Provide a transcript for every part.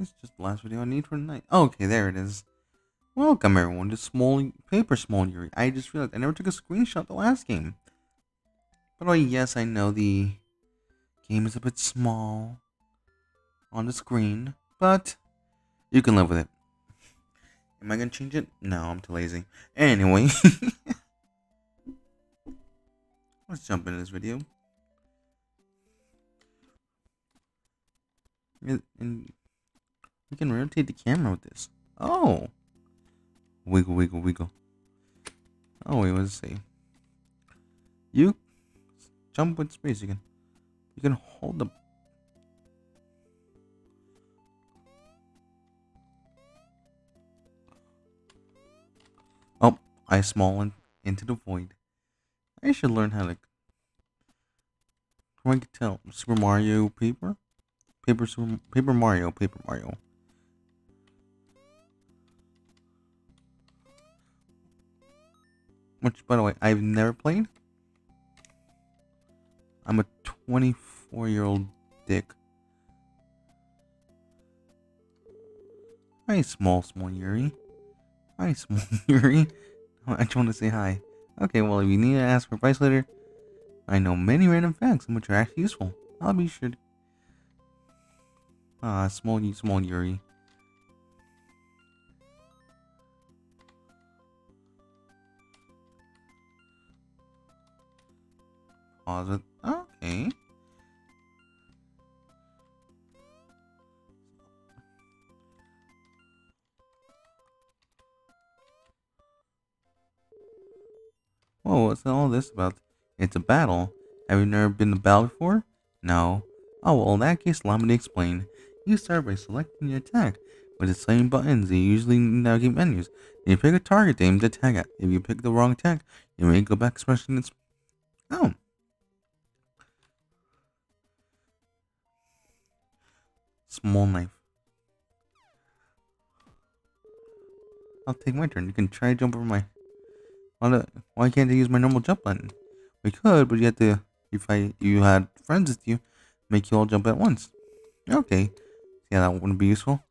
This is just the last video I need for tonight. Okay, there it is. Welcome everyone to Small Paper Small Yuri. I just realized I never took a screenshot the last game. The oh, way, yes, I know the game is a bit small on the screen, but you can live with it. Am I gonna change it? No, I'm too lazy. Anyway, let's jump into this video. And we can rotate the camera with this. Oh, wiggle, wiggle, wiggle. Oh wait, it say? You jump with space. You can, you can hold the Oh, I small in, into the void. I should learn how to. Can I tell Super Mario Paper, Paper Super, Paper Mario, Paper Mario. Which, by the way, I've never played. I'm a 24 year old dick. Hi, small, small Yuri. Hi, small Yuri. I just want to say hi. Okay, well, if you need to ask for advice later, I know many random facts which are actually useful. I'll be sure. Ah, small, small Yuri. Pause it. Okay. Whoa, what's all this about? It's a battle. Have you never been to battle before? No. Oh, well, in that case, allow me to explain. You start by selecting your attack. With the same buttons, you usually navigate menus. Then you pick a target to aim to attack at. If you pick the wrong attack, you may go back expressing its... Oh. Small knife. I'll take my turn. You can try to jump over my why can't I use my normal jump button? We could, but you have to. If I you had friends with you, make you all jump at once. Okay. Yeah, that wouldn't be useful.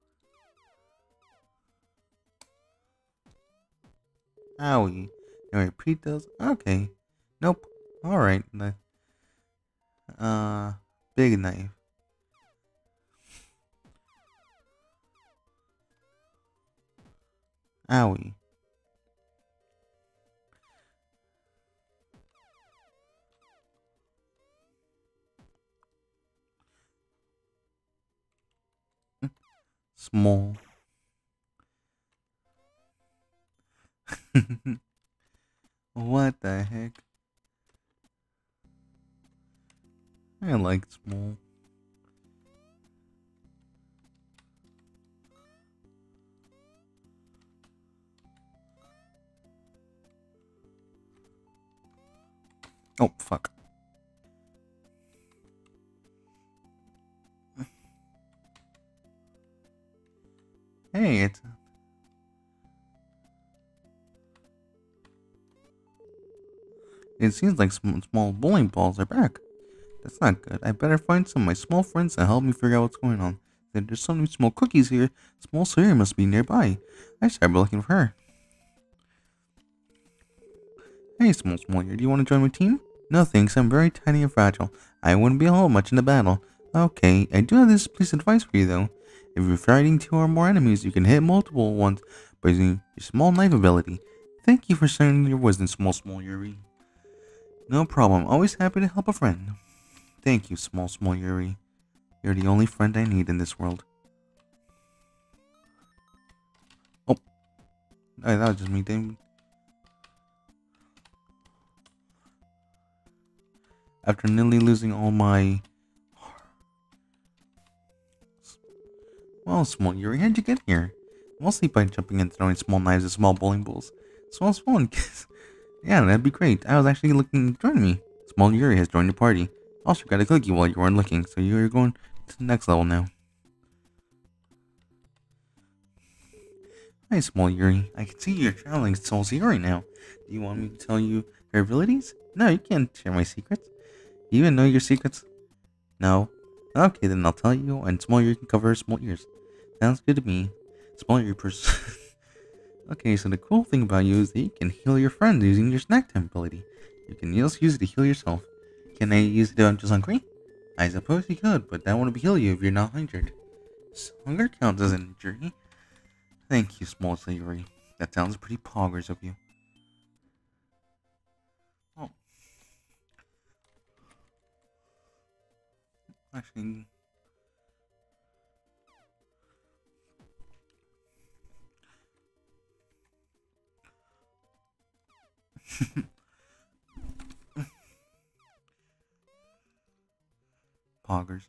Owie. Can I repeat those? Okay. Nope. Alright. Uh, big knife. Owie. small. what the heck? I like small. Oh, fuck. Hey, it's... It seems like some small bowling balls are back. That's not good. I better find some of my small friends to help me figure out what's going on. There's some small cookies here, small Sayori must be nearby. I started looking for her. Hey, small small do you want to join my team? No thanks, I'm very tiny and fragile. I wouldn't be able much in the battle. Okay, I do have this piece of advice for you though. If you're fighting two or more enemies, you can hit multiple ones by using your small knife ability. Thank you for sharing your wisdom, small small Yuri. No problem. Always happy to help a friend. Thank you, small small Yuri. You're the only friend I need in this world. Oh. Hey, that was just me, David. After nearly losing all my Well, small Yuri, how'd you get here? Mostly by jumping and throwing small knives at small bowling balls. Small fun. yeah, that'd be great. I was actually looking to join me. Small Yuri has joined the party. Also got a cookie while you weren't looking, so you're going to the next level now. Hi, Small Yuri. I can see you're traveling Soul Yuri now. Do you want me to tell you her abilities? No, you can't share my secrets. You even know your secrets? No. Okay, then I'll tell you, and Small Yuri can cover small ears. Sounds good to me. Small your person. okay, so the cool thing about you is that you can heal your friends using your snack time ability. You can also use it to heal yourself. Can I use it if I'm just hungry? I suppose you could, but that won't heal you if you're not injured. So hunger counts as an injury. Thank you, small Sayori. That sounds pretty poggers of you. Actually, Poggers.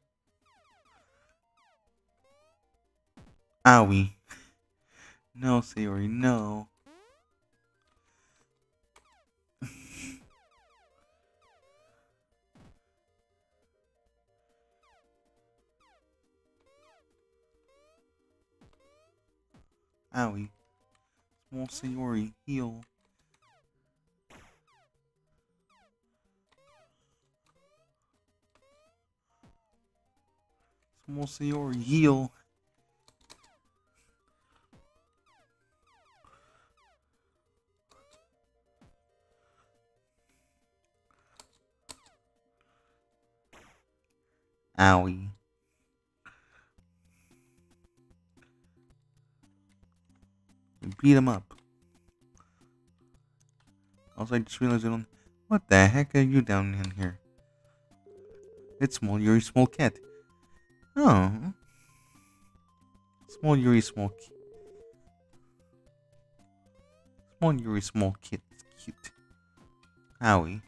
Owie. No, Sayori, no. Owie. Small Sayori, heal. Small Sayori, heal. Owie. Beat him up. Also, I just realized I don't. What the heck are you down in here? It's small, you're a small cat. Oh. Small Yuri small kid. Small Yuri small kid. Cute. Howie.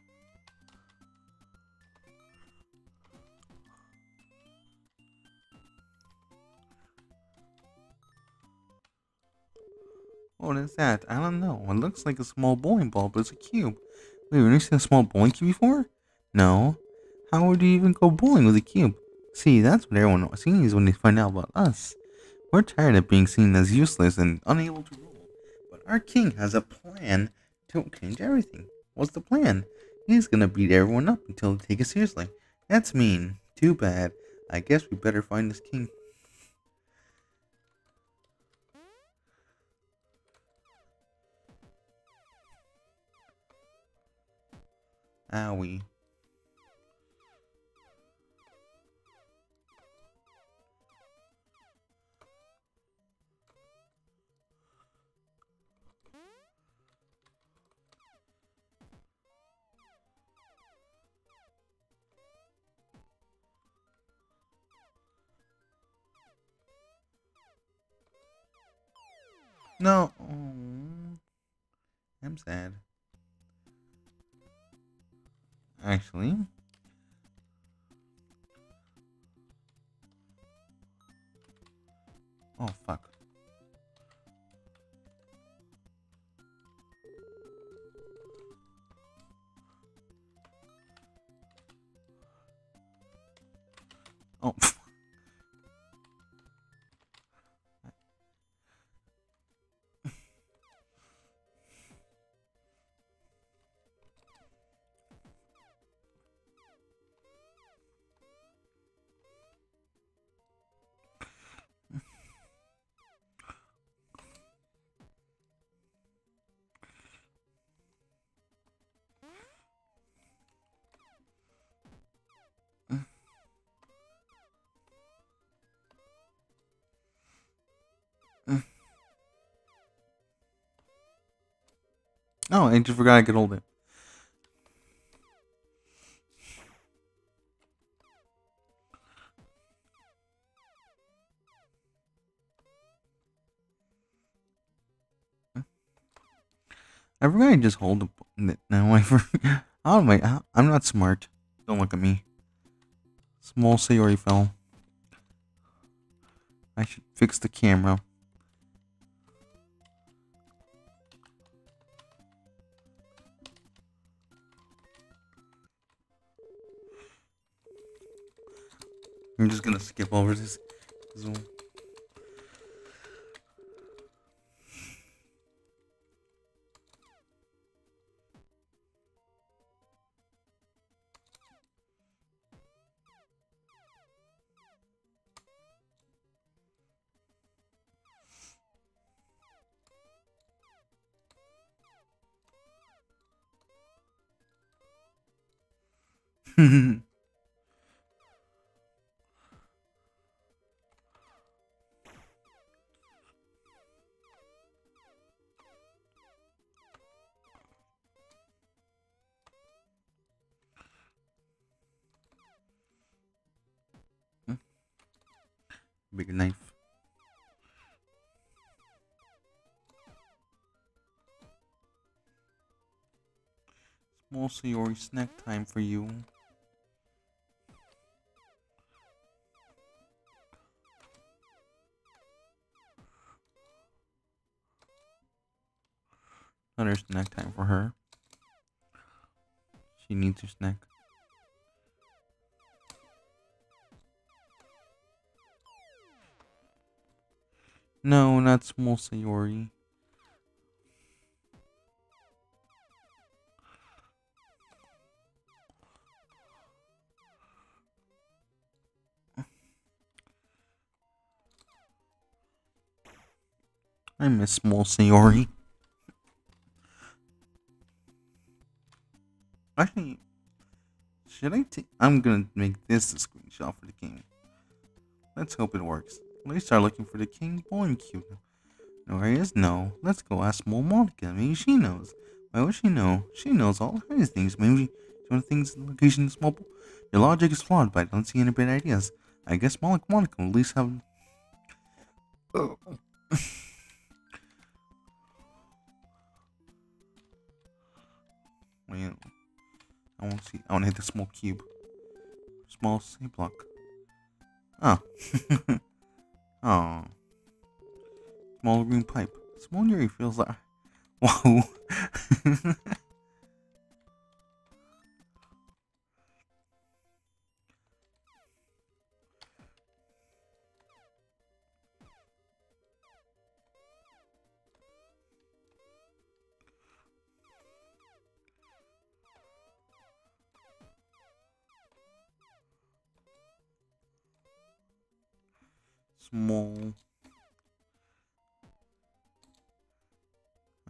What is that? I don't know. It looks like a small bowling ball, but it's a cube. Wait, have you seen a small bowling cube before? No. How would you even go bowling with a cube? See, that's what everyone sees when they find out about us. We're tired of being seen as useless and unable to rule. But our king has a plan to change everything. What's the plan? He's gonna beat everyone up until they take us seriously. That's mean. Too bad. I guess we better find this king. Ah, Owie. No. Oh, hmm. I'm sad. Actually. Oh, fuck. Oh, I just forgot I could hold it. I forgot I just hold it. Now I forgot. Oh wait, uh, I'm not smart. Don't look at me. Small Sayori fell. I should fix the camera. I'm just gonna skip over this zoom. Big knife. It's mostly your snack time for you. Another snack time for her. She needs her snack. No, not small. I miss small Sayori. Actually, should I take? I'm gonna make this a screenshot for the game. Let's hope it works. Let's start looking for the king bowling cube. No, there is no. Let's go ask small Monika. Maybe she knows. Why would she know? She knows all kinds of things. Maybe she knows things in location small. Your logic is flawed, but I don't see any bad ideas. I guess Monika Monika will at least have. Oh. Wait. I want to see. I want to hit the small cube. Small C block. Oh. oh. Small green pipe. Small Yuri feels like. Whoa.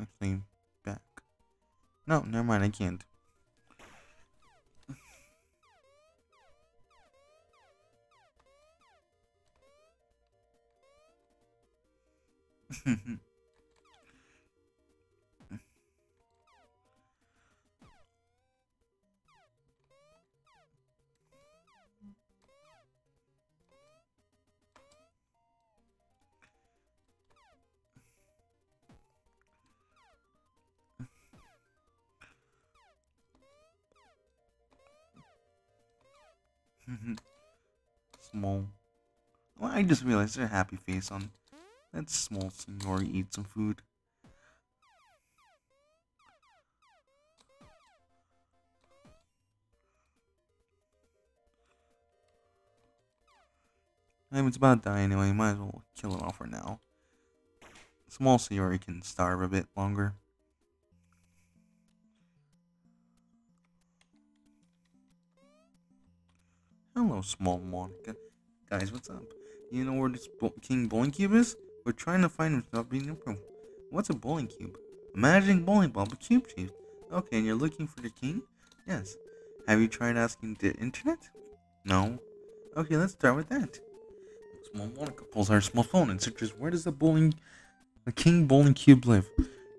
Actually, back. No, never mind, I can't. I just realized there's a happy face on that small senor eat some food. I mean, it's about to die anyway, might as well kill it off for now. Small Sayori can starve a bit longer. Hello, small Monika. Guys, what's up? You know where this bo King Bowling Cube is? We're trying to find him without being improved. What's a bowling cube? A bowling ball, but cube shaped. Okay, and you're looking for the king? Yes. Have you tried asking the internet? No. Okay, let's start with that. Small Monika pulls out her small phone and searches where does the bowling, the king bowling cube live?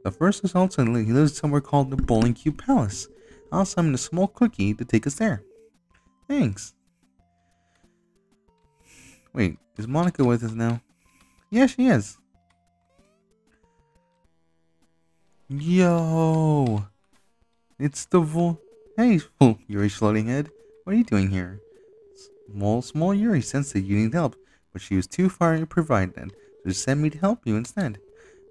The first result suddenly he lives somewhere called the Bowling Cube Palace. I'll summon a small cookie to take us there. Thanks. Wait, is Monika with us now? Yeah, she is. Yo! It's the vo- Hey, oh, Yuri floating head. What are you doing here? Small, small Yuri sensed that you need help, but she was too far to provide that, so she sent me to help you instead.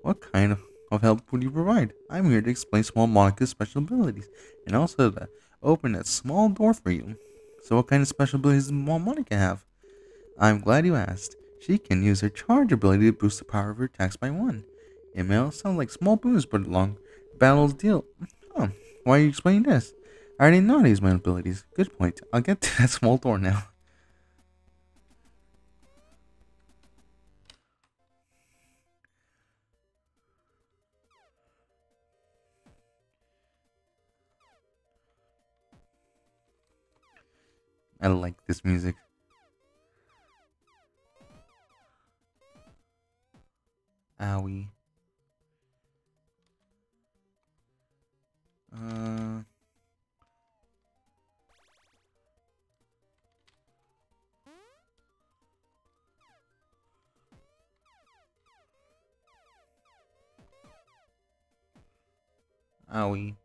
What kind of, help would you provide? I'm here to explain small Monika's special abilities, and also to open that small door for you. So what kind of special abilities does small Monika have? I'm glad you asked. She can use her charge ability to boost the power of her attacks by one. It may sound like small boosts, but long battles deal. Oh, why are you explaining this? I already know how to use my abilities. Good point. I'll get to that small door now. I like this music. Owie. Uh. Owie.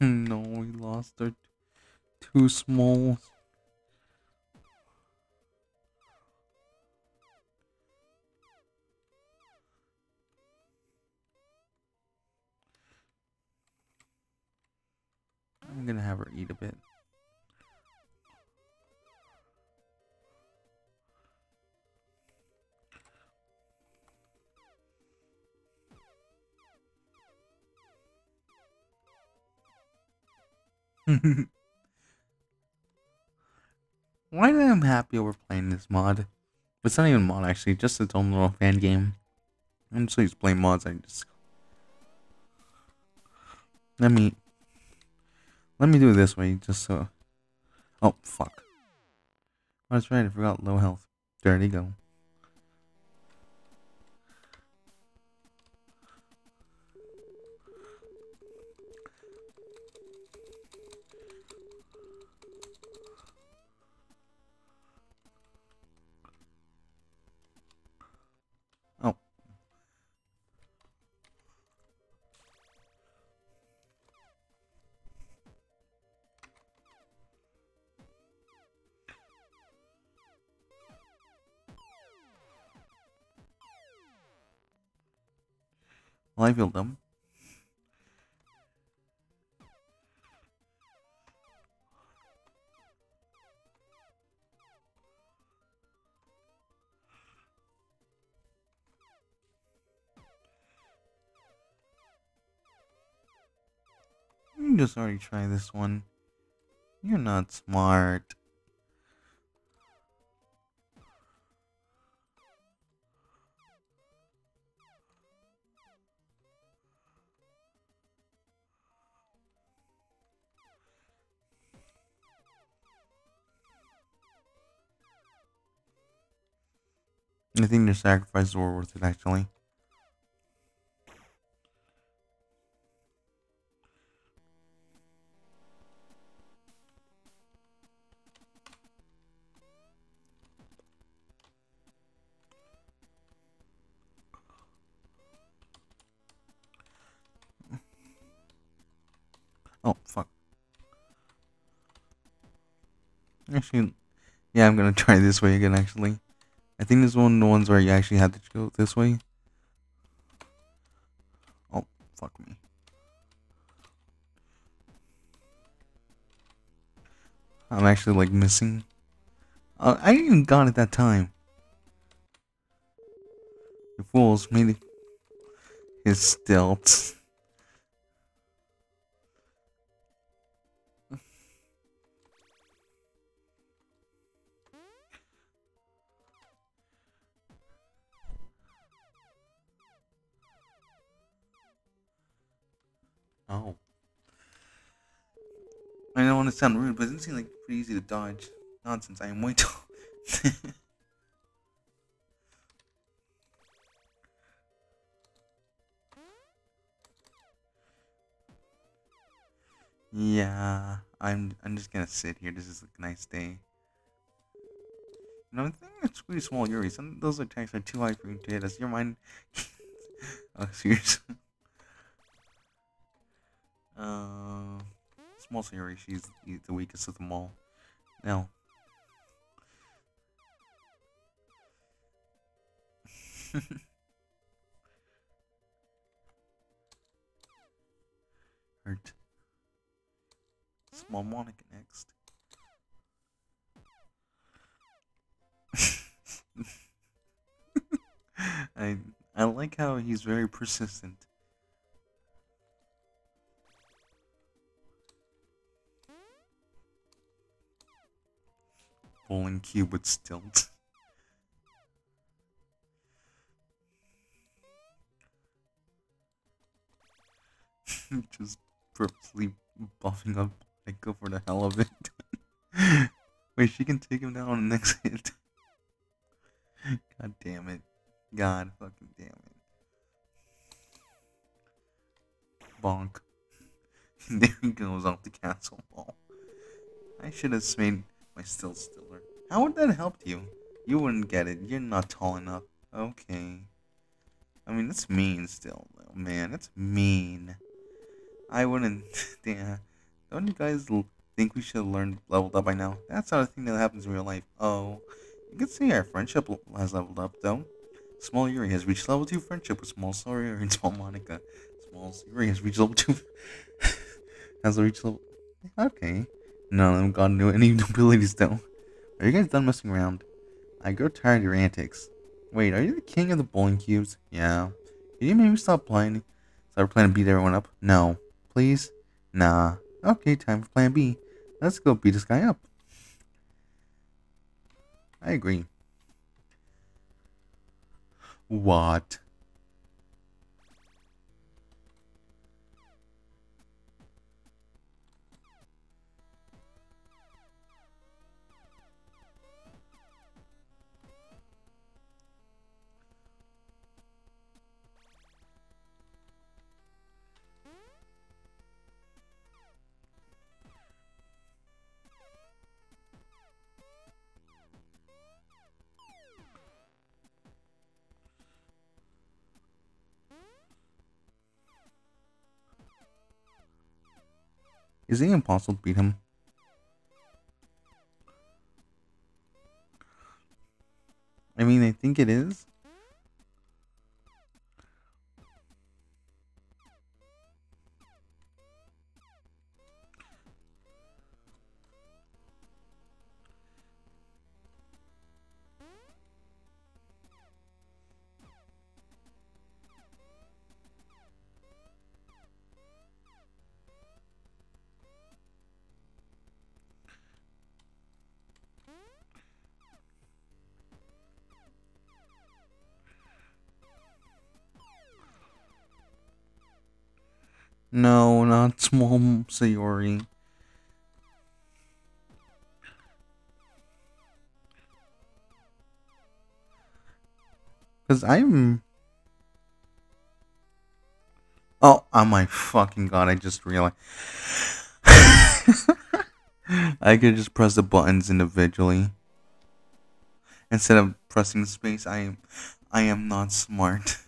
no, we lost our two small. Why am I happy over playing this mod? It's not even mod actually, just its own little fan game. I'm just used to play mods, I just let me let me do it this way, just so Oh fuck. Oh, that's right, I forgot low health. There you go. Feel dumb. You just already try this one. You're not smart. I think the sacrifices were worth it actually. Oh, fuck. Actually, yeah, I'm gonna try this way again, actually. I think this is one of the ones where you actually have to go this way. Oh, fuck me. I'm actually, like, missing. Uh, I even got it that time. The fools made it. His stealth. Oh. I don't want to sound rude, but it doesn't seem like pretty easy to dodge. Nonsense, I am way tall. yeah, I'm I'm just gonna sit here. This is a nice day. Know, I think it's pretty small Yuri. Some those attacks are too high for you to hit us. Your mind. oh, seriously. Uh, small Sayori, she's the weakest of them all. Now. Hurt. Small Monika next. I I like how he's very persistent. Bowling cube with stilts. Just purposely buffing up Echo for the hell of it. Wait, she can take him down on the next hit. God damn it. God fucking damn it. Bonk. there he goes off the castle wall. I should have made my still stiller. How would that help you? You wouldn't get it. You're not tall enough. Okay. I mean, that's mean still, though, man. That's mean. I wouldn't. Damn. Don't you guys think we should have learned leveled up by now? That's not a thing that happens in real life. Oh. You can see our friendship has leveled up, though. Small Yuri has reached level 2 friendship with Small Sayori and Small Monika. Small Yuri has reached level 2. has reached level. Okay. Of them got new any abilities, though. Are you guys done messing around? I grow tired of your antics. Wait, are you the king of the bowling cubes? Yeah. Can you maybe stop playing? Start playing to beat everyone up? No. Please? Nah. Okay, time for plan B. Let's go beat this guy up. I agree. What? Is it impossible to beat him? I mean, I think it is. No, not small Sayori. Cause I'm Oh, oh my fucking god, I just realized I could just press the buttons individually. Instead of pressing space, I am I am not smart.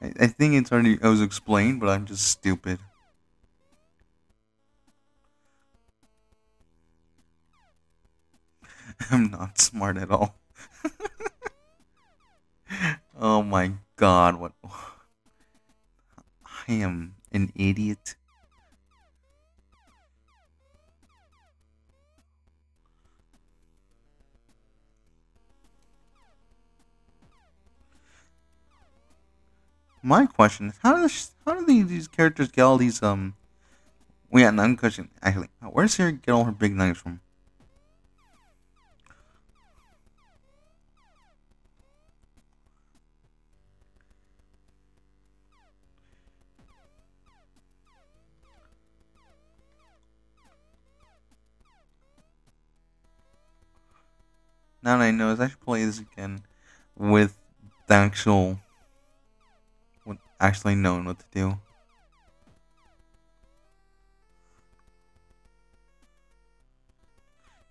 I, I think it's already it was explained, but I'm just stupid. I'm not smart at all. oh my god, what I am an idiot. My question is how does how do these, these characters get all these um well, yeah, another question actually. Where does Sarah get all her big knives from? Now that I know is I should play this again with the actual actually knowing what to do.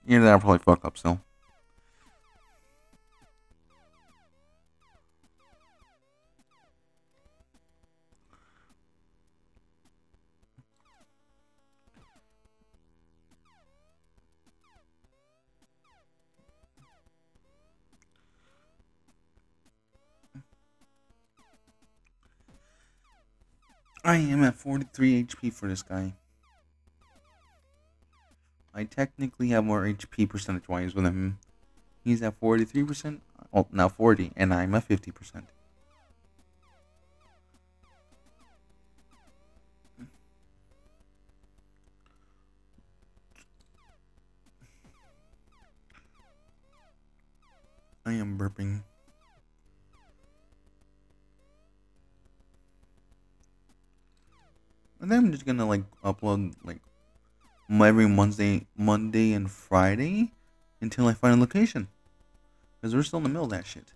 Yeah, that'll probably fuck up still. I am at 43 HP for this guy. I technically have more HP percentage wise with him. He's at 43%, oh, now 40, and I'm at 50%. Just gonna like upload like every Monday, Monday and Friday until I find a location. Because we're still in the middle of that shit.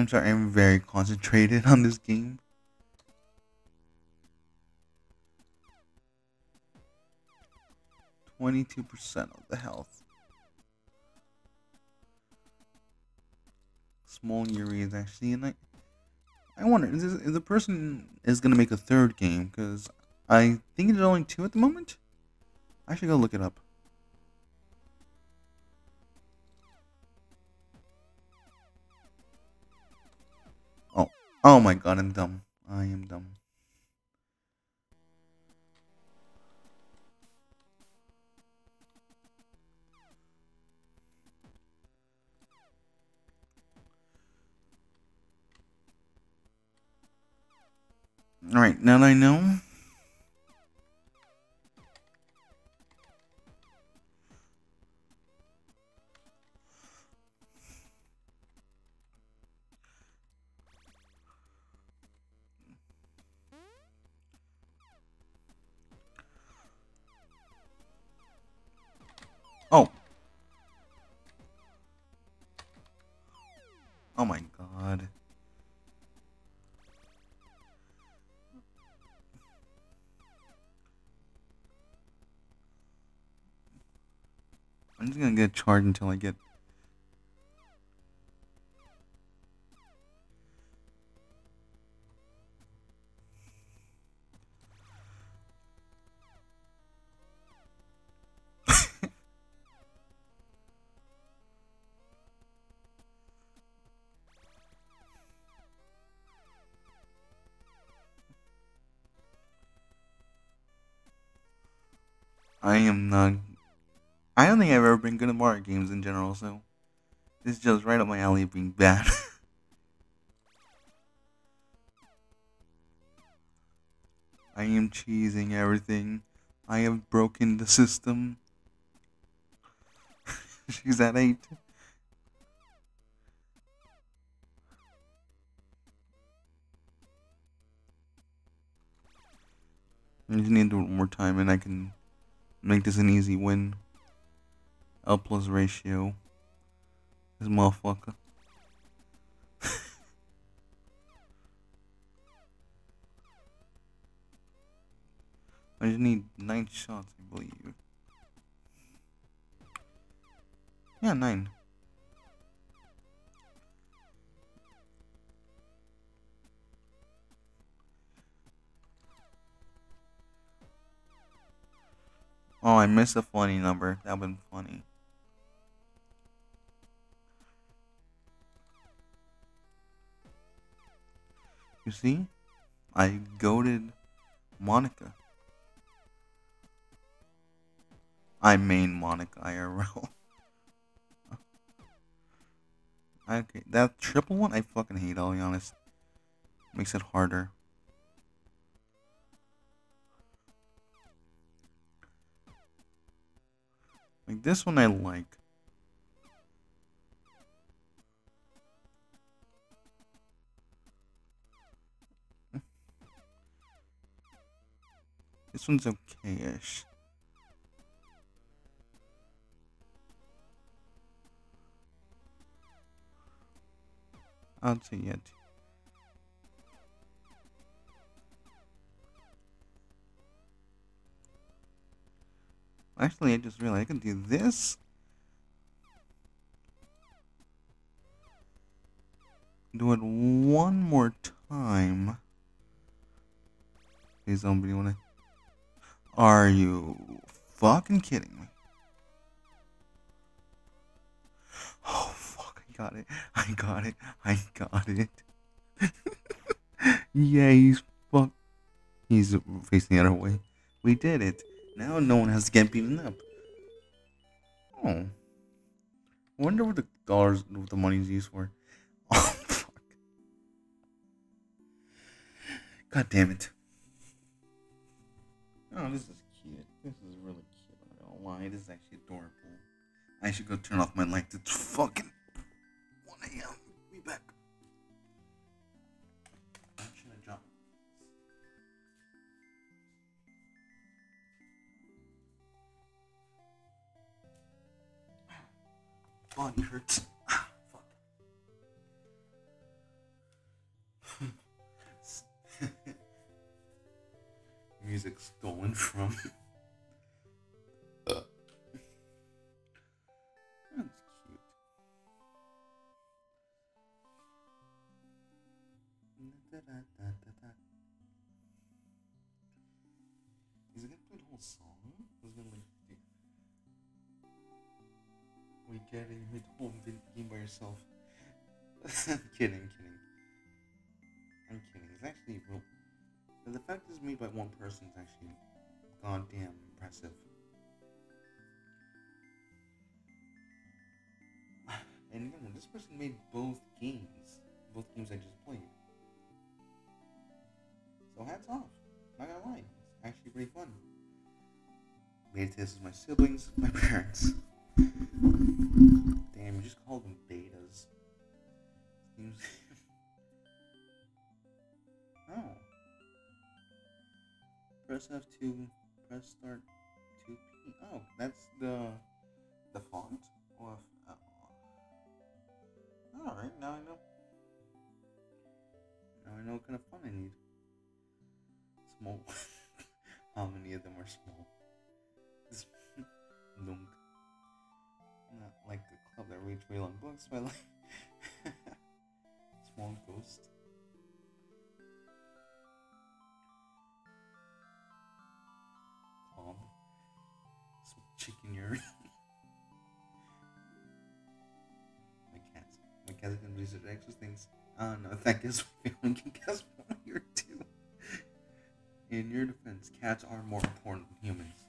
I'm sorry, I'm very concentrated on this game. Twenty-two percent of the health. Small Yuri is actually, and I, I wonder if the person is gonna make a third game because I think there's only two at the moment. I should go look it up. Oh my god, I'm dumb. I am dumb. Alright, now that I know, gonna get charged until I get I am not. I don't think I've ever been good at Mario games in general, so this is just right up my alley of being bad. I am cheesing everything. I have broken the system. She's at 8. I just need to do it one more time and I can Make this an easy win. L plus ratio. This motherfucker. I just need nine shots, I believe. Yeah, nine. Oh, I missed a funny number. That would been funny. You see? I goaded Monika. I main Monika IRL. okay, that triple one I fucking hate, I'll be honest. Makes it harder. Like this one I like. This one's okay-ish. I'd say yeah. Actually, I just realized I can do this. Do it one more time. Please don't be wanna. Are you fucking kidding me? Oh fuck! I got it! I got it! I got it! yeah, he's fuck. He's facing the other way. We did it. Now no one has to get beaten up. Oh. I wonder what the dollars, what the money's used for. Oh, fuck. God damn it. Oh, this is cute. This is really cute. I don't lie. This is actually adorable. I should go turn off my light. It's fucking 1 a.m. Be back. Should? Body hurts. Music stolen from. That's cute. Is it gonna play the whole song? Is it gonna like. We get it, you made the whole vid- game by yourself. I'm kidding, kidding. I'm kidding. It's actually real. The fact it's made by one person is actually goddamn impressive. And again, this person made both games, both games I just played. So hats off. Not gonna lie, it's actually pretty fun. Made this with my siblings, my parents. Damn, you just called them betas. Press F2, press start 2P. Oh, that's the the font? Or uh, Alright, now I know. Now I know what kind of font I need. Small. How many of them are small? Lung. Not like the club that reads way long books, but like small ghost. I don't know if that gives my feeling. guess one or two. In your defense, cats are more important than humans.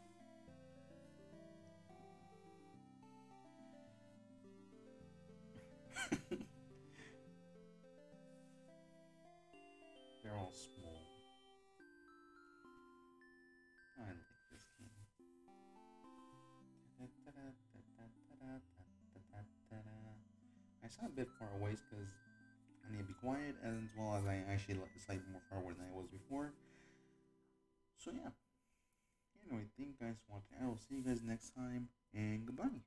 I will see you guys next time, and goodbye.